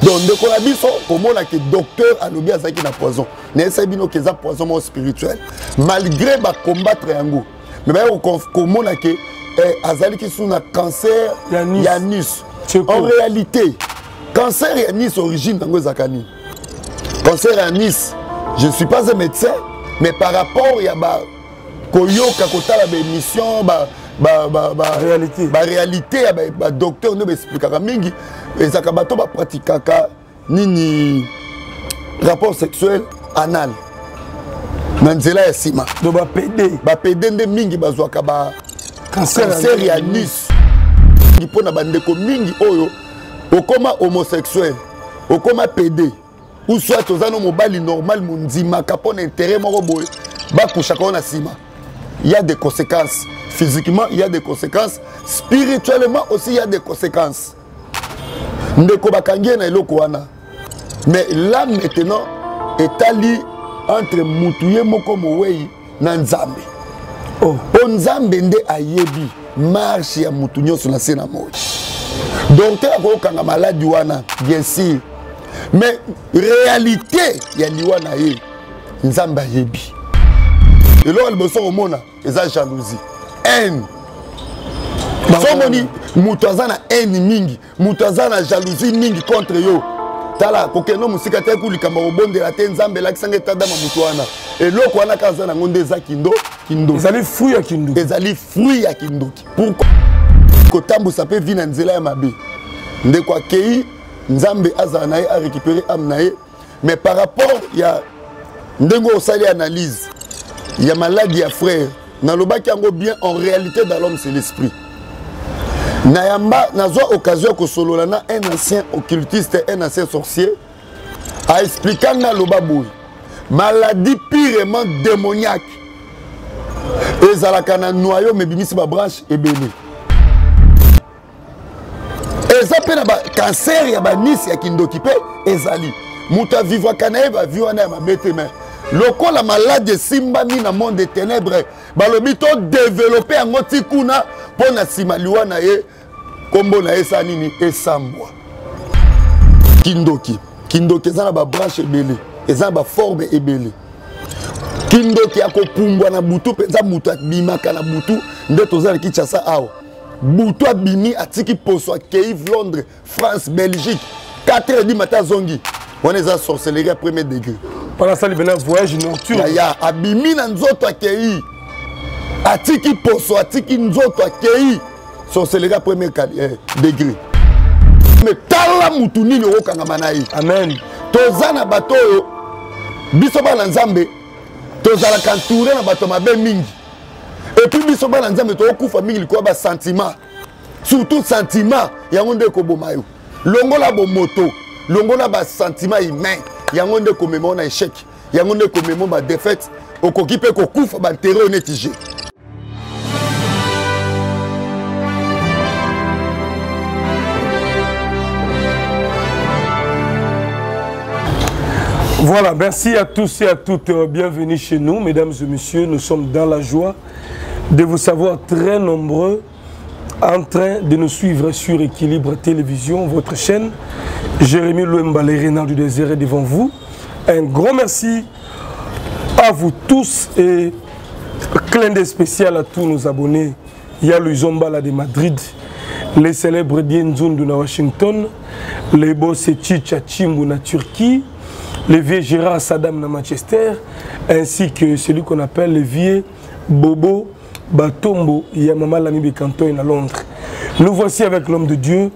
donc ndeko na biso komona ke docteur alobi azalaki na poison nayesaki bino ke eza poison moko spirituel malgré bacombattre yango me baye komona ke eh, azalaki su na cancer ya nus en réalité cancer ya nus origine yango ezalaka nini cancer ya nus je ne suis pas un médecin mais par rapport ya ba koyoka kotala ba émission ba ba ba ba réalité ba réalité ya ba docteur nde ba expliquaka mingi ezaka bato ba pratikaka nini rapport sexuel anal na nzela ya nsima do bapede bapede nde mingi bazwaka ba kanser ya nis mpo na bandeko mingi oyo okoma homosexuel okoma pede ou soit oza no mobali normal mondimaka mpo na intérêt moko boye bakushaka yo na nsima y a des conséquences physiquement y a des conséquences spirituellement aussi y a des conséquences ndeko bakangi ye na eloko wana mais là maintenant etali entre mutu ye moko mowei na nzambe oh. po nzambe nde ayebi marche ya motu nyonso na se na moi docteur akokanga maladi wana bien sûr mais réalité ya liwa na ye nzambe ayebi eloko liboso komona eza jalousie haine soki omoni moto aza na haine mingi moto aza na jalousie mingi contre yo tala kokende mosika te ku likambo kobondela te nzambe elakisanga etadama moto wana eloko wana kaka aza nango nde eza kindo kindoki ezali fruit ya kindoki ezali fruit ya kindoki pourquoi kotambwisa mpe vi na nzela ya mabe ndeko akei nzambe azala na ye arécupere ame na ye mais par rapport ya ndenge osali analyse ya maladi ya frère nalobaki yango bien en réalité dans l'homme c'est l'esprit nayamba nazwa occasion ya kosolola na un ancien occultiste un ancien sorcier aexplika nga aloba boye maladie purement démoniaque ezalaka na noyau mebimisi babranche ebele eza mpe na bakanser ya banisi ya kindoki mpe ezali moto avivaka na ye bavi wana ya mabe te mai lokola maladi esimbami na monde de ténèbre balobi todevelope yango ti kuna mpo na nsima liwa na ye nkombo na ye esa nini esambwa kindoki kindoki eza na babranche ebele eza na baforme ebele kindoki ya kopumbwa na butu mpenza moto abimaka na butu nde toza na kinshasa awa butu abimi atiki poso akei londres france belgique 4 heures dima ata azongi wana eza sorcellerie ya premier degré wana asali bena voyage nocturne ya abimi na nzoto akei atiki poso atiki nzoto akei sorcellerie ya premier eh, degré me tala motu nini okokangama na ye amen toza na bato oyo biso bana nzambe tozalaka entoure na bato mabe mingi epuis biso bana nzambe tokokufa mingi likoya basentiment surtout sentiment yango nde ekoboma yo longola bomoto longola basentiment humain yango nde ekomema ona échec yango nde ekomema badefaite okoki mpe kokufa bantere oyo neti je Voilà, merci à tous et à toutes. Euh, bienvenue chez nous, mesdames et messieurs. Nous sommes dans la joie de vous savoir très nombreux en train de nous suivre sur Équilibre Télévision, votre chaîne. Jérémy Louemba, les Rénards du désert est devant vous. Un grand merci à vous tous et clin d'œil spécial à tous nos abonnés. ya Luison Mbala de Madrid, le célèbre Die Nzundu na Washington, le boss Chicha Chimbu na Turquie, le vieux Gérard Saddam na Manchester, ainsi que celui qu'on appelle le vieux Bobo Batombo ya Mama Lami Bekantoy na Londres. Nous voici avec l'homme de Dieu,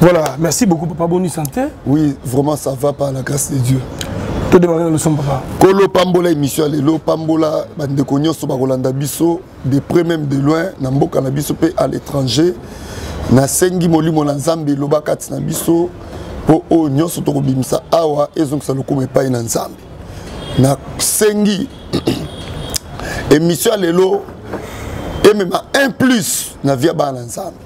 Voilà, merci beaucoup papa, bonne santé. Oui, vraiment ça va par la grâce de Dieu. Tout démarrer le leçon papa. Kolo pambola émission lelo pambola bande ko nyoso ba kolanda biso de près même de loin na mboka na biso pe à l'étranger. Na sengi molimo na Nzambe loba kati na biso po o nyoso to kobimisa awa ezongisa lokumu epai na Nzambe. Na sengi émission lelo emema un plus na via bana Nzambe.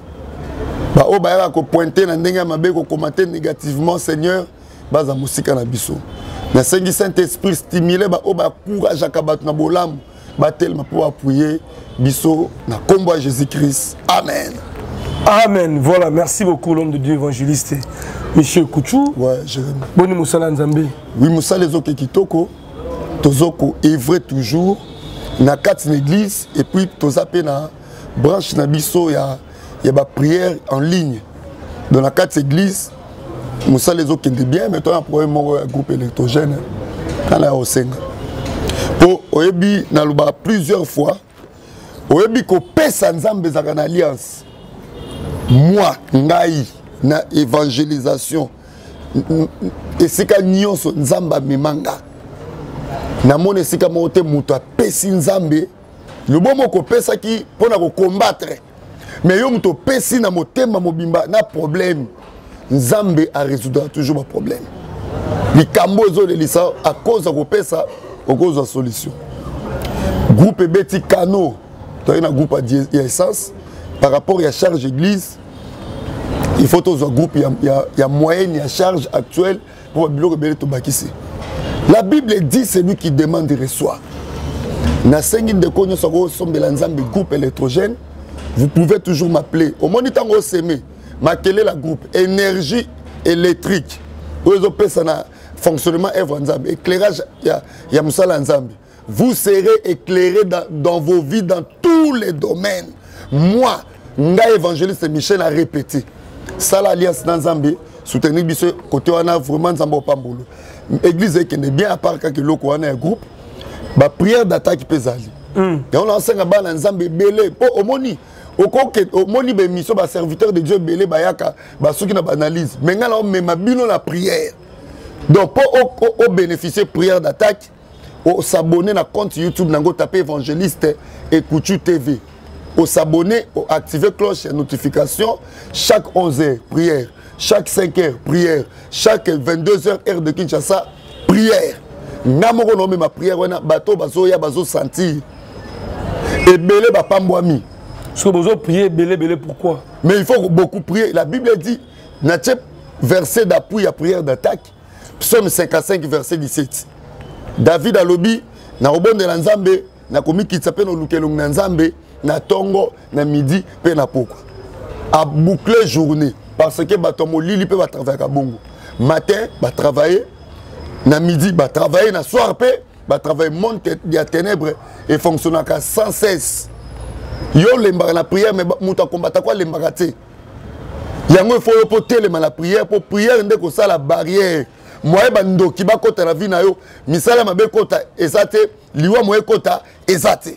baoyo bayaka kopointe na ndenge ya mabe kokoma te négativement seigneur baza mosika na biso nasengi saint esprit stimule baoyo bakourageaka bato na bolamu batelema mpo bapwiye biso na nkombo ya jésus christ amen amen voilà merci beaucoup l'homme de dieu évangéliste monsieur kuchu ouais, Jérémy. boni mosala ya nzambe oui mosala ezoke kitoko tozokoevre toujours na kati na église et puis toza mpe na branche na biso ya, ya baprière en ligne dans la carte église mosala ezokende bien mais toza na problème moko ya groupe électrogène kana ya kosenga mpo oyebi nalobaka plusieurs fois oyebi kopesa nzambe ezalaka na alliance moi ngai na évangélisation esika nyonso nzambe amema nga namoni esika moko te moto apesi nzambe lobo moko opesaki mpo na kokombatre mais yo moto opesi na motema mobimba na problème nzambe aresoudra toujours baproblème likambo oyo ezolelisa akoza kopesa okozwa solution groupe ebeti cano toyei na groupe ya essence par rapport ya charge église il faut tozwa groupe ya, ya, ya moyenne ya charge actuelle mpo babiloko ebele tobakisi la bible dit celui qui demande reçoit nasengi ndeko nyonso akosombela nzambe groupe électrogène vous pouvez toujours m'appeler omoni ntango oseme makelela groupe énergie électrique oyo ezopesa na fonctionnement œuvre ya nzambe éclairage ya, ya mosala ya nzambe vous serez éclairé dans, dans vos vies dans tous les domaines moi ngai évangéliste michel a répété sala alliance na nzambe soutenir biso côté wana vraiment nzambe opambolo église ekende bien apart kaka eloko wana ya groupe baprière d'attaque mpe ezali hmm. yango nasenga bana nzambe ebele mpo omoni okoke omoni baémission baserviteur de dieu ebele bayaka basuki na baanalyse me ngai naomema bino na prière donc mpo obénéficie prière d'attaque o s'abonner na compte youtube na yango tape évangéliste ekuchu tv o s'abonner o activer cloche ya notification chaque 11 heures prière chaque 5 heures prière chaque 22 heures heure de kinshasa prière nga moko naomema prière wana bato oyo bazoya bazosentir ebele bapambwami soki bozo prier ebele ebele pourquoi mais il faut beaucoup prier la bible dit natie verset d'appui ya prière d'attaque psaume 55 verset 17 david alobi nakobondela nzambe nakomikitisa mpe noluka elongi na nzambe na ntongo na midi mpe na pokwa aboucle journée parce que bato ya molili mpe batravayaka bongo matin batravaille na midi batravaille na soir mpe batravaille monde ya ténèbre efonctionnaka sans cesse yo olembaka na prière me moto akombatako alembaka te yango ifo yo mpo telema na prière mpo prière nde kosala barrière moye bandoki bakɔta na vie na yo misala mabe ekɔta eza te liwa moye ekɔta eza te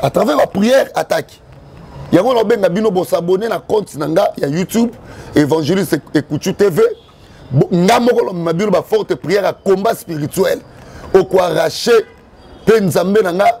à travers baprière ataki yango naobenga bino bosabone na compte na nga ya youtube évangéliste ekutu tv nga moko lomema bino baforte prière ya combat spirituel okoarrache mpe nzambe na nga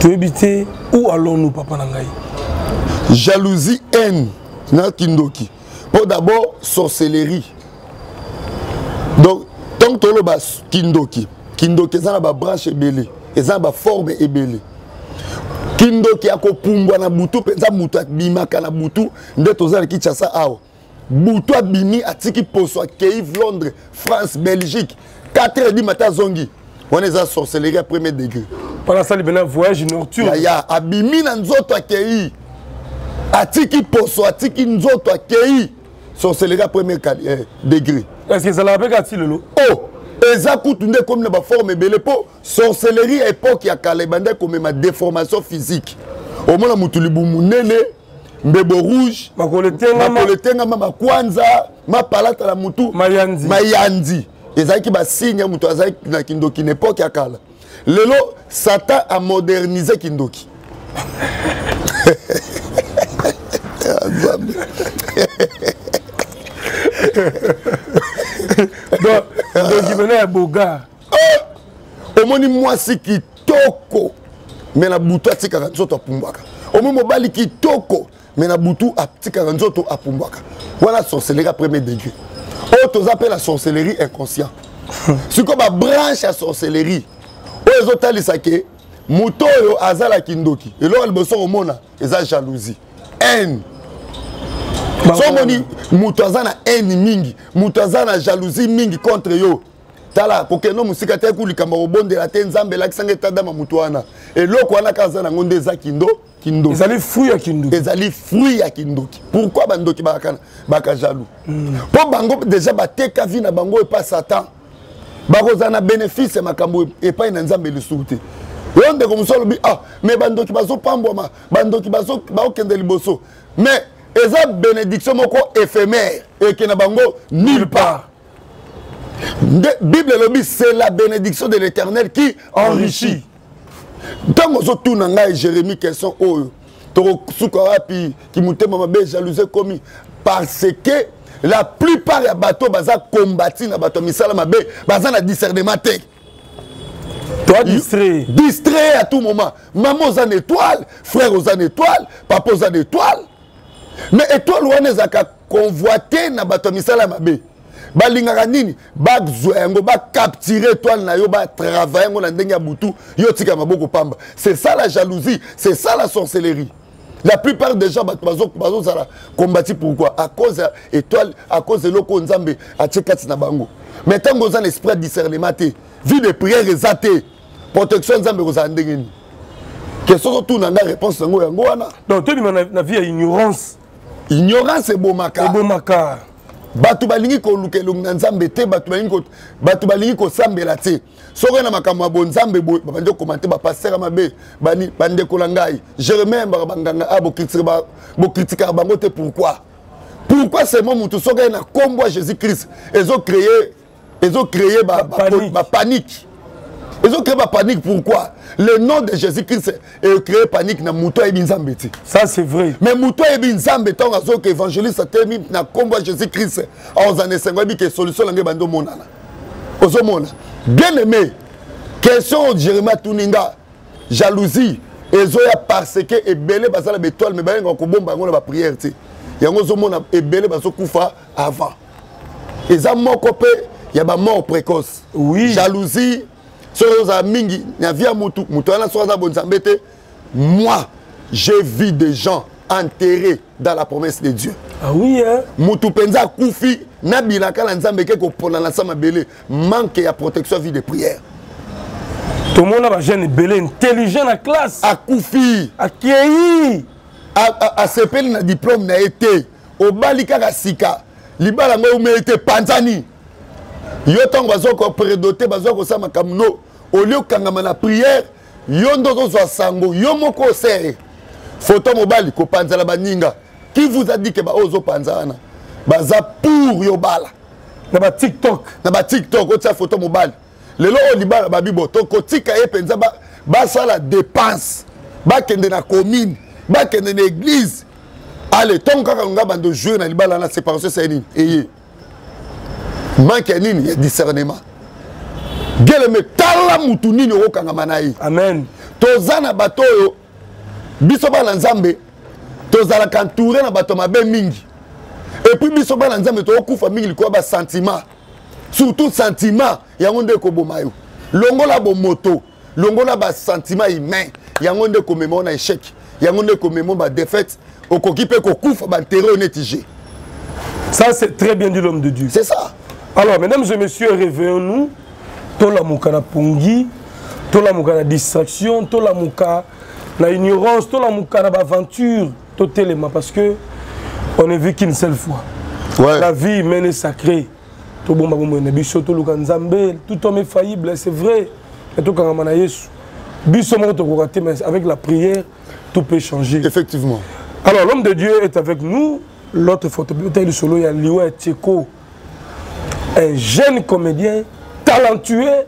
toyebi te où allons nous papa na ngai jalousie haine na kindoki mpo d'abord sorcellerie donc ntango toloba kindoki kindoki eza na babranche ebele eza na baforme ebele kindoki ya kopumbwa na butu mpenza moto abimaka na butu nde toza na kinshasa awa butu abimi atiki poso akei londres france belgique 4 heures di mata azongi wana eza sorcellerie ya premier degré mpona asali bena voyage nocturneya abimi na nzoto akei atiki poso atiki nzoto akei sorcellerie ya premier eh, degré est-ce ezalaka mpe kati lelo o oh, eza kutu nde ekomi na baforme ebele mpo sorcellerie ya epoke ya kala ebandaki komema déformation physique omona motu libumu nene mbebo rouge makoletengama makwanza mapalata na mutu mayanzi, mayanzi. ezalaki basigne ya moto azalaki na kindoki na epoke ya kala lelo satan amodernise kindoki nzambe donc ndoki pena ya boga omoni mwasi kitoko kitoko me na butu atikaka nzoto apumbwaka omoi mobali kitoko me na butu atikaka nzoto apumbwaka wana sorcellerie ya premier degré oyo toza mpe na sorcellerie inconscient sikoyo babranche ya sorcellerie oyo ezotalisa ke moto oyo aza na kindoki eloko ya liboso komona eza jalousie haine so omoni moto aza na haine mingi moto aza na jalousie mingi contre yo tala kokende mosika te ku likambo kobondela te nzambe elakisa ngai tadama moto wana eloko wana kaka aza nango nde eza kindo kindoki ezali fruit ya kindoki ezali fruit ya kindoki pourquoi bandoki bakana baka jaloux hmm. mpo mm. bango déjà bateka vie na bango epa satan bakozala na bénéfice ya makambo epai na nzambe lisusu te yo ndeko mosu alobi ah mais bandoki bazopambwama bandoki baokende liboso mais eza bénédiction moko éphémère ekenda bango nulle part bible elobi c'est la bénédiction de l'éternel qui enrichit ntango ozotuna ngai jérémie question oyo tokosuka wapi kimotema mabe jalouse ekomi parce que la plupart ya bato baza kombati na bato ya misala mabe baza na discernement te toi distrait distrait à tout moment maman oza na étoile frère oza na étoile papa oza na étoile mais étoile wana ezalaka convoite na bato ya misala ya mabe balingaka nini bazwa yango bacaptire étoile na yo batravaille yango na ndenge ya butu yo tika maboko pamba c'est ça la jalousie c'est ça la sorcellerie la plupart des gens bato bazozala combati pourquoi à cause ya étoile à cause eloko oyo nzambe atie kati na bango mais ntango oza na esprit ya discernement te vie de prière eza te protection ya nzambe ekozala ndenge nini ke soki otuna ngai réponse yango yango wana donc tondima na vie ya ignorance ignorance ebomaka ebomaka bato balingi koluka elongi na nzambe te bato balingi kosambela te soki na makambo ya bonzambe boye babandi kokoma te bapastere mabe bandeko na ngai je remembaka banganga a ah, bokritikaka bango te pourquoi pourquoi seulement motu soki aye na nkombo ya jésus christ ezocreye ezo créer ba, ba, ba, ba panique ezo créer ba panique pourquoi le nom de jésus christ ecrée panique na moto ayebi nzambe te ça c'est vrai mais moto ayebi nzambe ntango azoyoka évangéliste atelemi na nkombo ya jésus christ aoza na esengo ayebi ke solution na ngai bandi omonana ozomona bien aimé question oyo jérémi atuni nga jalousie ezoya parce que ebele baza na baetoile me bayengaka kobomba yango na baprière te yango ozomona ebele bazokufa avant eza moko mpe ya bamort précoce oui. jalousie soki ozala mingi na vie ya motu moto wana soki aza bonzambe te moi j'ai vu des gens enterrés dans la promesse de dieu ah oui, hein? motu mpenza akufi na bilaka na nzambe eke kopona na sa mabele manque ya protection vie de prière tomona bajeune ebele intelligent na classe akufi akei asepeli na diplome na ye te obali kaka sika libala yango eumeli te panzani yo ntango bazwa kopredote bazwa kosala makambo no olie okangama na priere yo nde ozozwa sango yo moko osere foto mobali kopanzana baninga qui vous a dit ke baoyo ozopanza wana baza pour yo bala na batiktok na batiktok otia foto mobali lelo oyo libala babibo tokotika ye mpenza basala dépense bakende na commune bakende na église ale ntongo kaka nga bando jour na libala na séparation esali nini eye manke ya nini ya discernement geleme tala motu nini okokangama na ye amen toza na bato oyo biso bana nzambe tozalaka entouré na bato mabe mingi epuis biso bana nzambe tokokufa mingi likolo ya basentiment surtout sentiment yango nde ekoboma yo longola bomoto longola basentiment humain yango nde ekomema yo na échec yango nde ekomema badéfaite okoki mpe kokufa bantere oyo neti je ça c'est très bien dit l'homme de dieu c'est ça alors mesdames et messieurs réveillons nous tolamuka na pongi tolamuka na distraction tolamuka na ignorance tolamuka na baaventure To telema parce que on ne vit qu'une seule fois. Ouais. La vie humaine est sacrée. To bomba bomba na biso to luka Nzambe, tout homme est faillible, c'est vrai. Mais to kangama na Yesu. Biso moko to kokate mais avec la prière tout peut changer. Effectivement. Alors l'homme de Dieu est avec nous. L'autre photo, peut-être le solo, il y a Liwa Tcheko, un jeune comédien talentueux,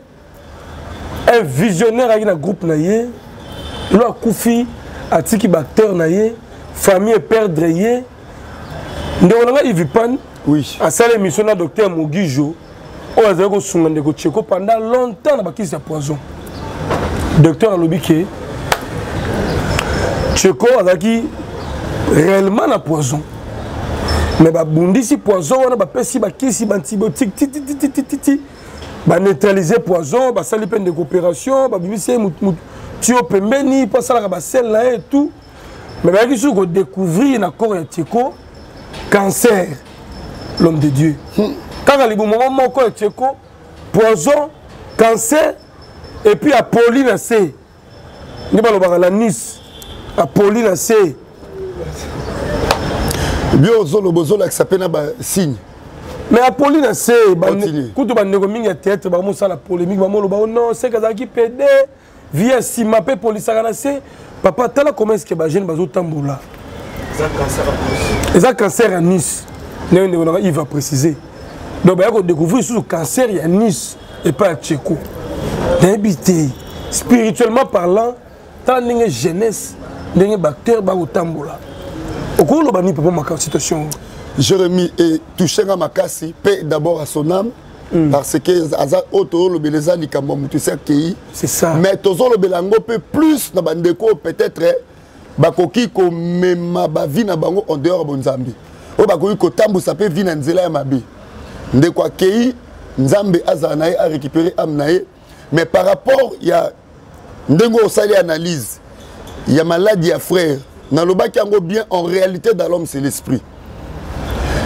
un visionnaire ayaki na groupe na ye lo akufi atiki baacteur na ye famille eperdre ye ndeko na ngai ivipane oui. asala émission na docteur mogijo oyo azali kosunga ndeko cheko pendant longtemps na bakisi ya poison docteur alobi ke cheko azalaki réellement na poison mais babundisi poison wana bapesi bakisi bantibiotique titititititi baneutralize poison basali mpe ndeko opération babimisi ye tio pembeni mpo asalaka basele na ye etout mais bayaki soki kodécouvrir na corps ya tieko cancer l'homme de dieu hmm. kaka libumongo moko ya tieko poison cancer epuis apoli na se nde balobaka na nice apoli na se bio ozoloba ozolakisa mpe na basigne mais apoli na se kutu bandeko mingi ya théâtre bakomosala polémique bamoloba o oh non seke azalaki pede vie ya nsima mpe epolisaka na se papa tala comment eske bajeune bazotambola eza cancer ya nice ndenge ndeko nanga ive aprécise donc baya kodécouvrir lisusu cancer ya nice epai ya tcheko nayebi te spirituellement parlant tala ndenge jeunesse ndenge baacteur bakotambola okoki oloba nini papa makambo situation jérémie etouche nga makasi mpe d'abord à son âme Mm. parce que aza oyo tozolobela eza likambo ya moto esi akei mais tozolobela yango mpe plus na bandeko oyo peut-être bakoki komema bavi na bango en dehors ya bonzambe oyo bakoki kotambwisa mpe vi na nzela ya mabe ndeko akei nzambe azala na ye arécupere ame na ye mais par rapport ya ndenge oyo osali analyse ya maladi ya frère nalobaki yango bien en réalité dans l'homme c'est l'esprit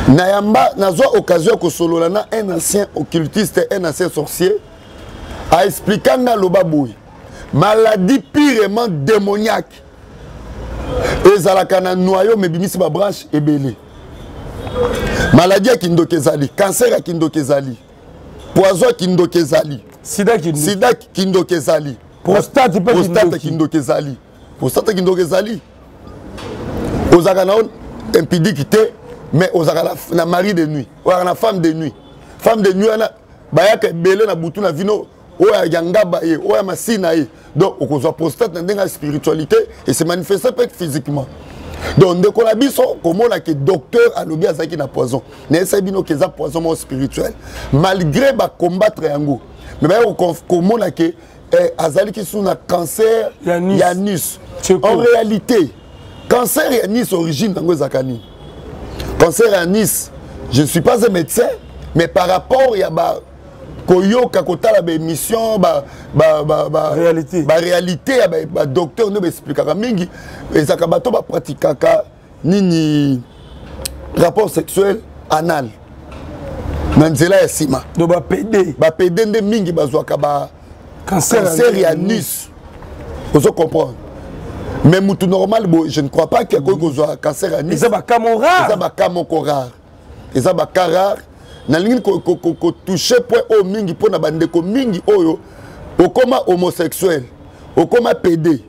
nayamba nazwa occasion ya kosolola na un ancien occultiste un ancien sorcier aexplika nga aloba boye maladie purement démoniaque ezalaka na noyau mebimisi babranche ebele maladie ya kindoki ezali kanser ya kindoki ezali poison ya kindoki ezali sida kindoki ezali prostate kindoki ezali prostate kindoki ezali ozalaka na impidiki te mais ozalaka na mari de nuit ozalaka na femme de nuit femme de nuit wana bayaka ebele na butu na vino oyo ya ngaba ye oyo ya masi na ye donc okozwa prostate na ndenge ya spiritualité et se manifeste mpe physiquement donc ndeko na biso komona ke docteur alobi azalaki na poison nayesai bino ke eza poison moko spirituel malgré bacombattre yango me baya komona ke eh, azalaki su na cancer ya nis en réalité cancer ya nice origine nango ezalaka nini cancer ya nice je ne suis pas un médecin mais par rapport ya ba koyoka kotala baémission baréalité ya badocteur nde baexplikaka mingi ezalaka bato bapratikaka nini rapport sexuel anal na nzela ya nsima bapede nde mingi bazwaka ba cancer ya nus ozo comprendre mais mutu normal boye je ne crois pas ke akoki kozwa cancer ya nus eza bakamo rare eza bakamo ko rare eza baka rare nalingi kotouche point oyo mingi mpo na bandeko mingi oyo okoma homosexuel okoma pede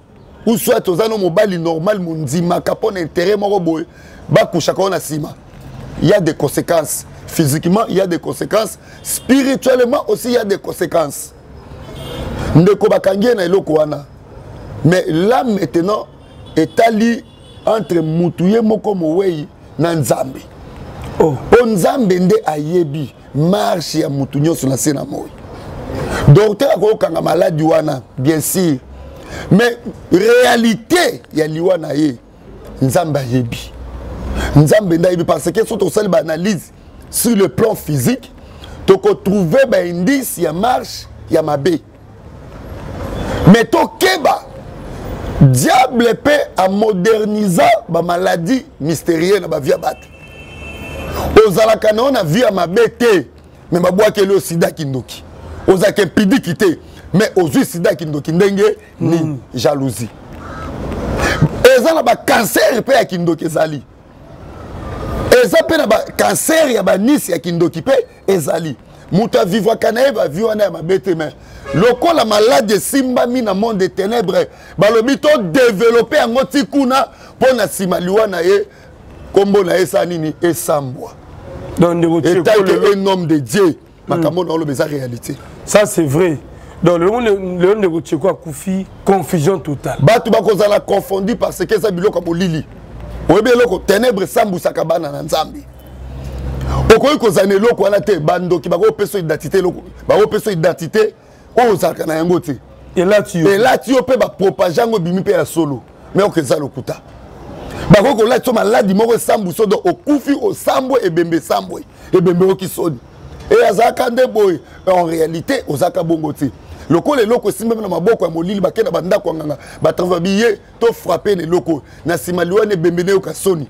ou soit oza no mobali normal mondimaka mpo na intérêt moko boye bakushaka yo na nsima ya des conséquences physiquement il y a des conséquences spirituellement aussi il y a des conséquences ndeko bakangi ye na eloko wana mais là maintenant etali entre mutu ye moko mowei na nzambe oh. po nzambe nde ayebi marche ya mutu nyonso na se na moi docteur akokanga maladi wana bien sûr mais réalité ya liwa na ye nzambe ayebi nzambe nde ayebi parce que so tosali baanalyse sur le plan physique tokotrouve baindice ya marche ya mabe mais tokeba diable mpe amodernisa bamaladi mysterieux na bavie ya bato ozalaka na yo na vie ya mabe te me babwakeli yo sida kindoki ozalaka empidiki te me ozwi sida kindoki ndenge nini mm. jalousie eza na bakanser mpe ya kindoki ezali eza mpe na bakanser ya banisi ya kindoki mpe ezali moto avivaka na ye bavi wana ya mabe te mai lokola maladi esimbami na monde de ténèbre balobi todevelope yango ti kuna mpo na nsima liwa na ye nkombo na ye esa nini esambwa etaki un homme de dieu hmm. makambo na oloba eza réalité ça c'est vrai donc lelo ndeko tsheko akufi confusion totale bato bakozala confondu parce que eza biloko ya molili oyebi eloko ténèbre esambwisaka bana na nzambe okoki kozala na eloko wana te bandoki bakopesa identité eloko bakopesa identité oyo ozalaka na yango te elati yo elati yo mpe bapropage yango ebimi mpe ya solo me oko eza lokuta bakoki kolati so maladi moko esambwi so do okufi osambwe ebembe esambwe ebembe oyoki soni e azalaka nde boye en réalité ozalaka bongo te lokola eloko esimbami na maboko ya molili bakenda bandako ya nganga batrava biye to frappe na eloko na nsima liwa na ebembe nayoka soni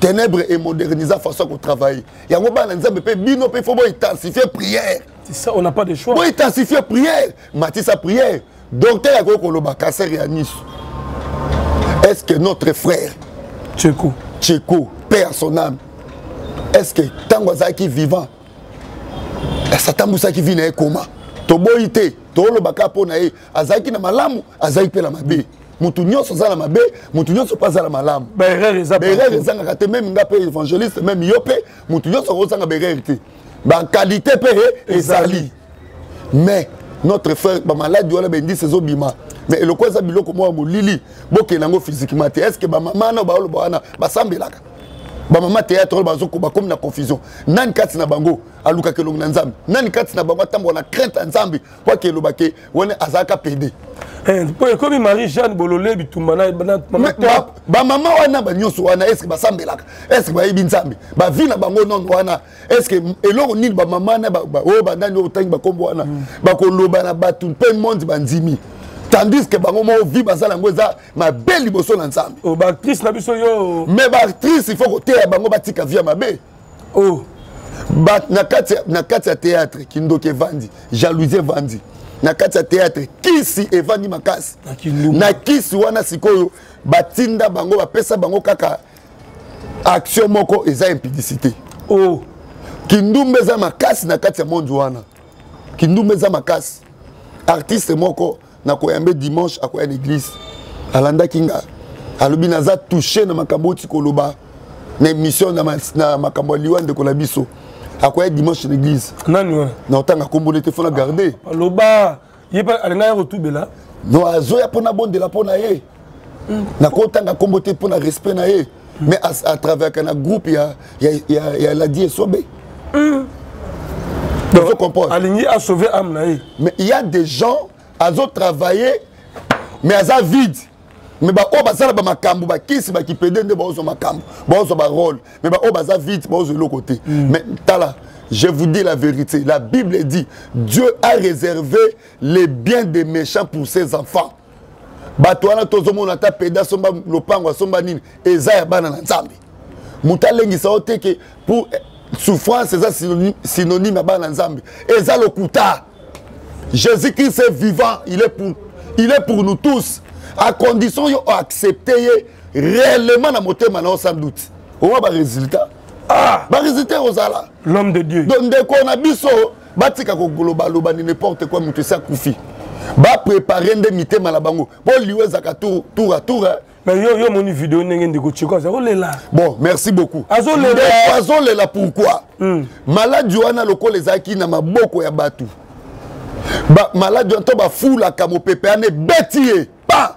ténèbre et moderniser façon ya kotravaille yango bana nzambe mpe bino mpe fo bointensifie prière ça on n'a pas de choix bointensifie prière matisa prière docteur yakoki koloba cancer ya miso est ce que notre frère tcheko tcheko paix à son âme est ce que ntango azalaki vivant esi atambwisaki vi na ye koma toboyi te tolobaka mpo na ye azalaki na malamu azalaki mpe na mabe moto nyonso aza na mabe moto nyonso mpe aza na malamu baerreur ezangaka te meme nga mpe évangéliste meme yo mpe moto nyonso akozanga baerreur te baqualité mpe ezali mais notre frère bamaladi wana bendisi ezobima mais eloko eza biloko moko ya molili bokende yango physiquement te est ce que bamama na baoloba wana basambelaka bamama théâtre oyo bazokoba komi na confusion nani kati na bango alukaka elongi na nzambe nani kati na bango atambola na crainte ya nzambe mpo ake eloba ke wana azalaka pede eh, mpo ekomi marie jeanne bolole bitumba bamama wana banyonso wana eske basambelaka eske bayebi nzambe bavi na bango nono wana eske eloko nini bamama na oyo banani oyo otangi bakombo wana mm. bakoloba na bato mpe monde bandimi tandis que bango moko vie baza yango eza mabe liboso na nzambe oh, baactrice na biso yo mais baactrice il faut koteya bango batika vie ya mabe oh but na kati na kati ya théâtre kindoki evandi jalousie evandi na kati ya théâtre kisi evandi makasi na kisi wana sikoyo batinda bango bapesa bango kaka action moko eza impudicité oh kindumba eza makasi na kati ya monde wana kindumba eza makasi artiste moko nakoyambe dimanche akoya na église alandaki nga alobi naza touche na makambo oti koloba na émission na makambo ya liwa ndeko na biso akoya dimanche na église nani wana na otanga nkombo nete fona garde aloba ye mpe alingaki kotubela no azoya mpo nabondela mpo na ye mm. nakotanga nkombo te mpo na respect na ye mm. mais atraverka na groupe ya, ya, ya, ya ladi esobe mm. alingi asauve ame na ye mais il y a des gens azotravaille mais aza vide mais baoyo basala bamakambo bakisi bakipede nde baozwa makambo baozwa barole mais baoyo baza vide baozwa eloko te mm. mais tala Je vous dis la vérité. La Bible dit, Dieu a réservé les biens des méchants pour ses enfants. bato wana tozomona ata peda asomba lopango asomba nini eza ya bana na nzambe moto alengisa yo te ke pour eh, souffrance eza synonyme ya bana na nzambe eza lokuta jésus christ est vivant il est pour, il est pour nous tous à condition yo accepte ye réellement na motema na yo sans doute omwa barésultat ah. barésultat ekozala l'homme de dieu donc ndeko na biso batika kolobaloba ni n'importe quoi moto esi akufi baprépare nde mitema na bango mpo liwa ezalaka tour à tour mais yo yo omoni video ndenge ndeko cheko aza kolela bon merci beaucoup azolela azolela pourquoi hmm. maladi wana lokola ezalaki na maboko ya bato maladi wana to bafulaka mopepe wana ebeti ye pa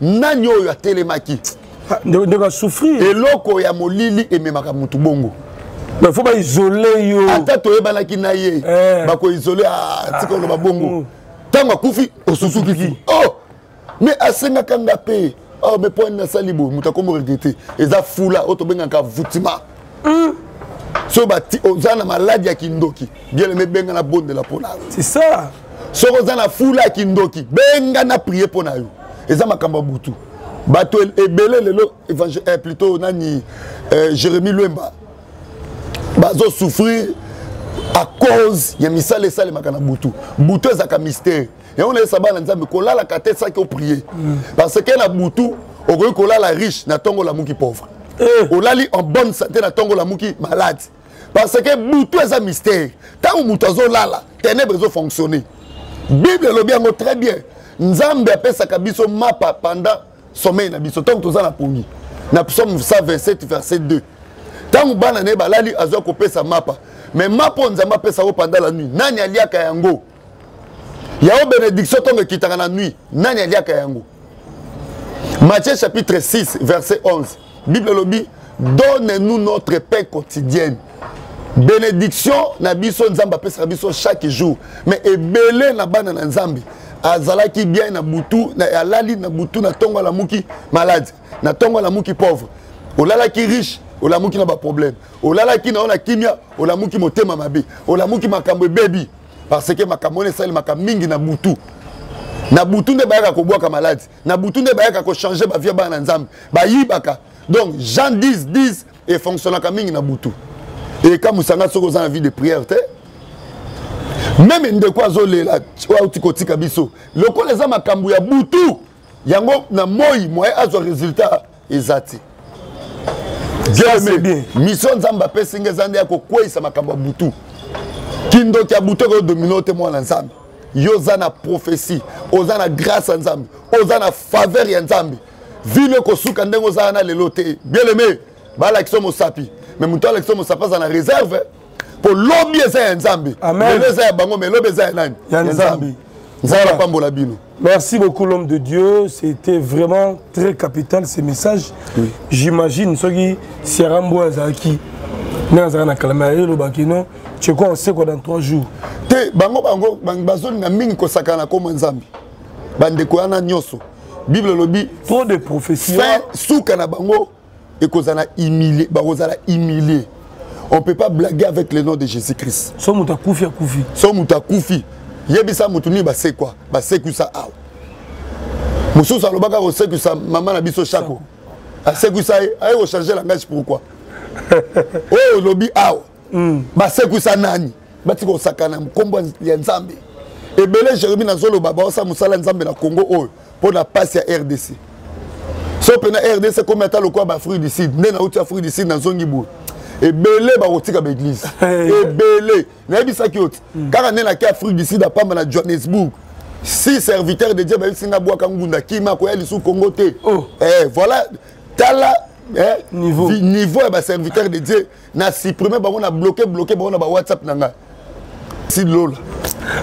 nani oyo atelemaki ndeko asouffrir eloko ya molili ememaka motu bongo mais faut baisole yo ata toyebanaki na ye eh. bakoisole ah, tika oloba bongo mm. ntango akufi osusuki oh mais asengaka nga mpe oh mais mpo ani nasali boye moto akomi regrete eza fula oyo tobengaka vutima mm. so oza na maladi ya kindoki bieleme ebenga na bondela mpo na c'est ça soki oza na fula ya kindoki benga na prie mpo na yo eza makambo ya butu bato ebele lelo eh, plutôt nani eh, jérémie lwemba bazosouffrir à cause ya misala esalemaka na butu butu ezalaka mystère yango nayesa bana nzambe kolalaka te saki oprie mm. parce que na butu okoki kolala riche na ntongo olamuki pauvre eh. olali en bonne santé na ntongo olamuki malade parce que butu eza mystère ntango moto azolala ténèbre ezofonctionne bible elobi yango très bien nzambe apesaka biso mapa pendant sommeil na biso ntango toza na pongi na psaume 127 verset 2 ntango bana na ye balali azwa kopesa mapa mais mapa oyo nzambe apesa yango pendant la nuit nani aliaka yango yango benediction ntongo ekitaka na nuit nani aliaka yango matthieu chapitre 6 verset 11 bible elobi donne nous notre paix quotidienne benediction na biso nzambe apesaka biso chaque jour mais ebele na bana na nzambe azalaki bien na butu na, alali na butu na ntongo alamuki malade na ntongo alamuki pauvre olalaki riche olamuki na baproblème olalaki na yo na kimia olamuki motema mabe olamuki makambo ebebi parce que makambo wana esalemaka mingi na butu na butu nde bayaka kobwaka maladi na butu nde bayaka kochange bavie ya bana na nzambe bayibaka donc jean 10 10 efonctionnaka mingi na butu ekamwisanga soki oza na vie de prière te meme ndeko azolela oyo auti kotika biso lokola eza makambo ya butu yango na moi moye azwa résultat eza te mission nzambe apesi nga eza nde ya kokweisa makambo ya butu kindoki ya butu ekoyo domino te mwana nzambe yo oza na prophetie oza na grâce ya nzambe oza na faveur ya nzambe vino ekosuka ndenge oza wana lelo te bien aimé balakisa mosapi me moto alakisa mosapi aza na réserve mpo lobi eza ya nzambe lelo eza ya bango me lobi eza ya nani ya nzambe nzambe apambola bino Merci beaucoup l'homme de Dieu, c'était vraiment très capital ces messages. Oui. J'imagine ceux qui Sierra Mboa Zaki, Nazara Nakalama, et le Bakino, tu es quoi, on sait quoi dans trois jours. Te, bango, bango, bango, bango, na mingi ko sakana ko manzambi. Bande ko yana nyoso. Bible lobi. Trop de prophéties. Fin, souka na bango, ekozala humilie bakozala humilie on peut pas blaguer avec le nom de jésus christ so moto akufi akufi so moto akufi yebisa moto nini basekwa basekwisa awa mosusu alobaka kosekwisa mama na biso shako asekwisa ye aye kocharge langage pourkui oyo olobi awa mm. basekwisa nani batika kosakana nkombo ya nzambe ebele jérémi nazoloba baosa mosala nzambe na congo oyo mpo na mpasi ya rdc so mpe na rdc ekomi ata lokola baafrique du sud nde nauti afrique du sud nazongi boye ebele bakotika baeglize ebele nayebisaki yo ti mm. kaka nde nake afrique du sud apamba na johannesburg si serviteur de dieu bayebisi nga bwaka ngunda kima akoya lisusu congo te oh. eh, voilà tala eh, niveau, niveau ya baserviteur de dieu na supprime bango na bloke bloke bango na ba whatsapp na nga ti lola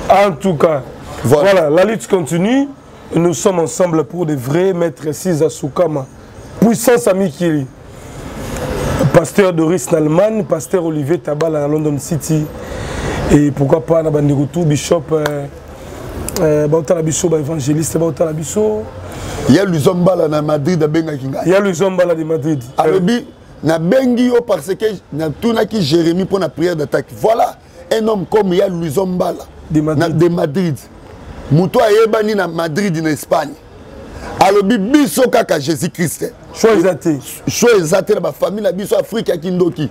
en tout cas voilà. voilà la lutte continue nous sommes ensemble pour de vrais maître siza sukama puissance à mikili pasteur doris na allemagne pasteur olivier tabala na london city et pourquoi pas na bandeko tout bishop euh, euh, baotala biso baévangéliste baotala biso ya luzombala na madrid abengaki ngai ya luzombala de madrid alobi euh, nabengi yo parce que natunaki jérémie mpo na prière d'attaque voilà un homme comme ya luison mbala de madrid, de madrid. moto ayebani na madrid na espagne alobi biso kaka jésus christ choix eza te choix eza te na bafamille na biso afrique ya kindoki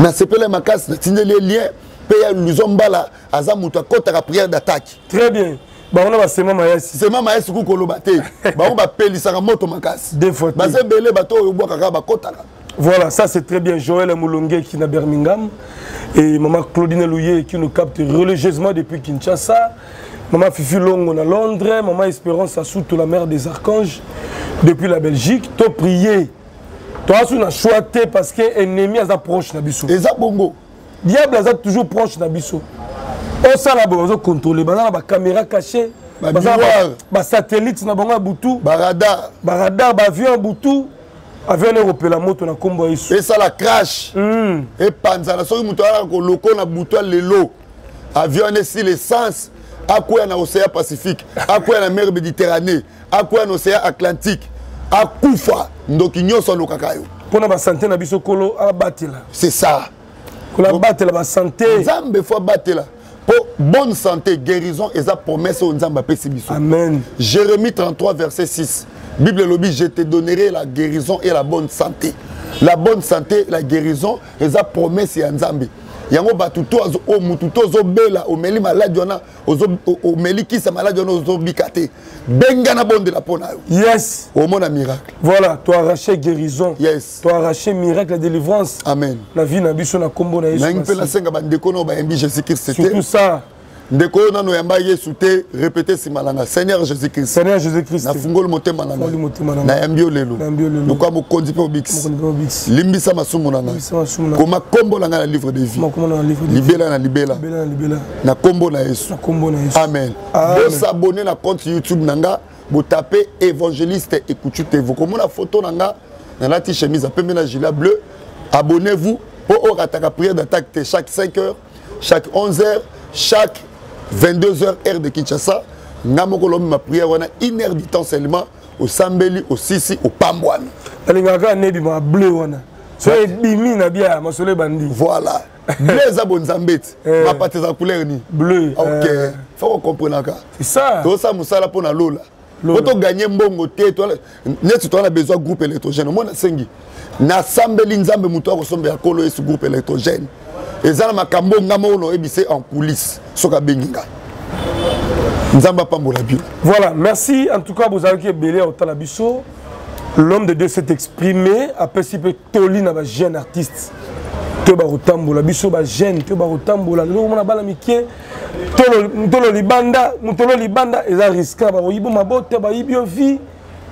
nasepela makasi natindeli ye lien mpe ya luison mbala aza moto akɔtaka prière d'attaque très bien bango na basema mayasi sema mayasi kuku oloba te bango bapelisaka moto makasi baza ebele bato oyo obwakaka bakotaka Voilà, ça c'est très bien. Joël Moulongue qui est à Birmingham et maman Claudine Louillet qui nous capte religieusement depuis Kinshasa. Maman Fifi Longo à Londres, maman Espérance Assoutou, la mère des archanges, depuis la Belgique. Toi, prier. Toi, tu as choisi parce que l'ennemi est proche. Et ça, bongo. diable aza toujours proche na biso osala boye bazo contrôler baza na bacaméra caché basatellite na bango ya butu baradar baradar baavion ya butu avion ekopela moto na nkombo ya yesu esala crash mm. epanzana soki moto ayaka koloko na butu ya lelo avion wana esila essence akwea na océan pacifique akwea na mer méditerranée akwea na océan atlantique akufa ndoki nyonso alokaka yo mpo na basante na biso kolo abatela c'est ça kolo abatela basante nzambe fo abatela mpo bonne santé guérison eza promesse oyo nzambe apesi biso amen jérémie 33 verset 6 bible elobi je te donnerai la guérison et la bonne santé la bonne santé la guérison eza promesse ya nzambe yango bato to oyo motu tozobela omeli maladi wana omeli kisa maladi wana ozobika te benga na bondela mpo na yo yes omona miracle voilà to arrache guérison yes to arrache miracle ya délivrance amen na vie na biso na nkombo na yesu nangi mpe nasenga bandeko nao bayembi jésus christ te surtout ça ndeko oyo nano yamba yesu te répéte nsima na nga seigneur jésus christ seigneur jésus christ nafungoli motema na nga nayambi yo lelo lokola mokonzi mpe obikisi limbisa masumu na nga koma nkombo na nga na livre de vie libela na libela na kombo na yesu na kombo na yesu amen, amen. bosabone na compte youtube na nga botape évangéliste ekutu te vokomona foto na nga nalati chemise ya pembe na gilet bleu abonnez vous mpo oyo kataka prière d'attaque te chaque 5 heures chaque 11 heures chaque 22 heures heure de kinshasa nga moko lomi ma prière wana une heure du temps seulement osambeli osisi opambwami nalingaka kaka nebima bleu wana so ebimi na bia masolo ebandi voilà bleu eza bonzambe ti eh. mapata eza couleur nini bleu ok eh. faut kocomprenaka tosa mosala mpo na lola po toganye mbongo te neti toza na besoin groupe électrogène omona sengi nasambeli nzambe moto akosombela kolo yesu groupe électrogène eza na makambo nga moko noyebise en coulisse soki abengi ngai nzambe apambola bino voilà merci en tout cas bozalaki ebele ya otala biso l'homme de dieu s'est exprimé apesi mpe toli na ba jeune artiste to bakotambola biso ba jeune to bakotambola lelo komona bana mike tolo libanda motolo libanda eza risque bakoyibo mabota bayibi yo vie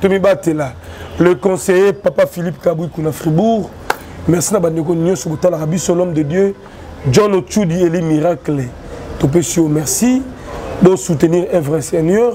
tomibatela le conseiller papa philippe kabwi kuna fribourg merci na bandeko nyonso botalaka biso l'homme de dieu john ochudi eli miracle topesi yo merci bosoutenir evre seigneur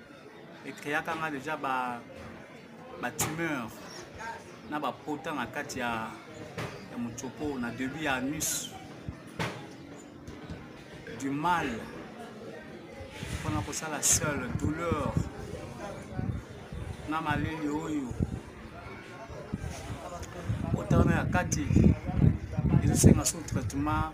ecreaka nga deja ba, ba tumeur na bapota na kati ya, ya mocopo na debut ya anus du mal mpona kosala seul douleur na maleli oyo kota wana ya kati ezosenga sous traitement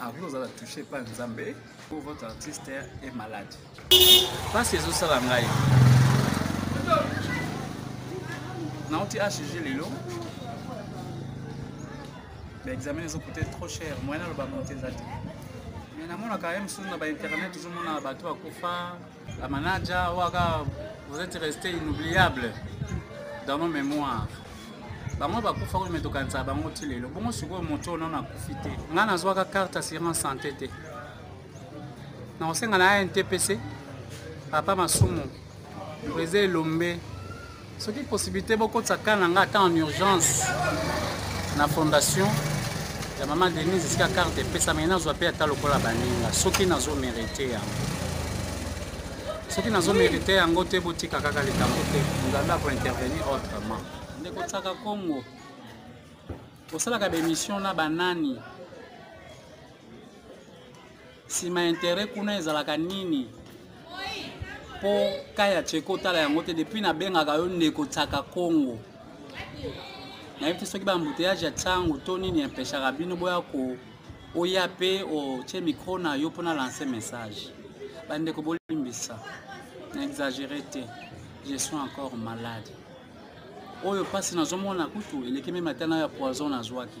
akoki kozala touche epai ya nzambe po votre artiste e malade mpasi ezosala ngai nauti hg lelo baexamen ezokoute trop cher moyen aloba monte eza te mais namonaka ye mosusu na bainternet ozomonana bato bakufa La manager waka vous êtes resté inoubliable dans nos mémoires. bango bakufa oyo me tokanisa bango ti lelo bongo sikoyo moto oyo nano akufi te ngai nazwaka carte assurance santé te nakosenga na antpc papa masumu président elombe soki possibilité bokotisa kaa na ngai ata en urgence na fondation ya mama denise esika karte epesamaki nazwa mpe ata lokola baninga soki nazomerite yango soki nazomerite yango te botika kaka likambo te nzambe akointervenir autrement ndeko tsaka kongo osalaka baemission na banani sima ya interet kuna ezalaka nini mpo ka ya cheko otala yango te depuis nabengaka yo ndeko tsaka congo nayebi te soki bambuteage ya ntango to nini empeshaka bino boya ko oya mpe otye mikro na yo mpo na lance message bandeko bolimbisa na exagere te je suis encore malade oyo mpasi nazomona kutu eleki meme ata nayo ya poison nazwaki